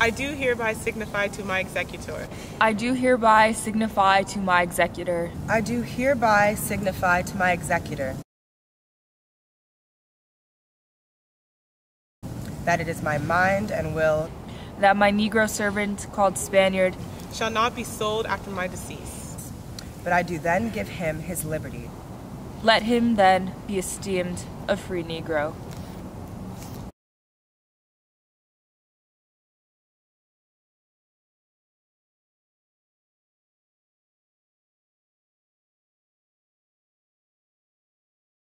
I do hereby signify to my executor I do hereby signify to my executor I do hereby signify to my executor that it is my mind and will that my Negro servant called Spaniard shall not be sold after my decease. but I do then give him his liberty. let him then be esteemed a free Negro.